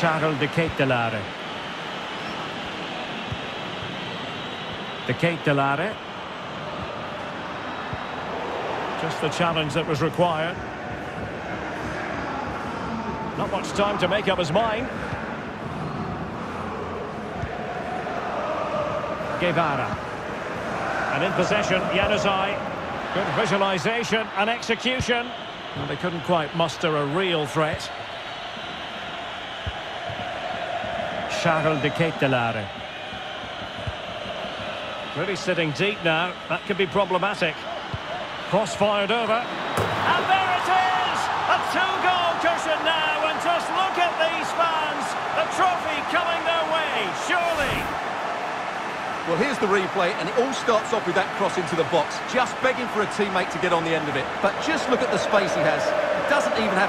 Charles de Ketelaere. De Ketelaere. Just the challenge that was required. Not much time to make up his mind. Guevara. And in possession, Januzaj. Good visualisation and execution. They couldn't quite muster a real threat. Charles de Ketelaere. Really sitting deep now. That could be problematic. Cross fired over. And there it is! A two-goal cushion now. And just look at these fans. The trophy coming their way, surely. Well, here's the replay, and it all starts off with that cross into the box. Just begging for a teammate to get on the end of it. But just look at the space he has. He doesn't even have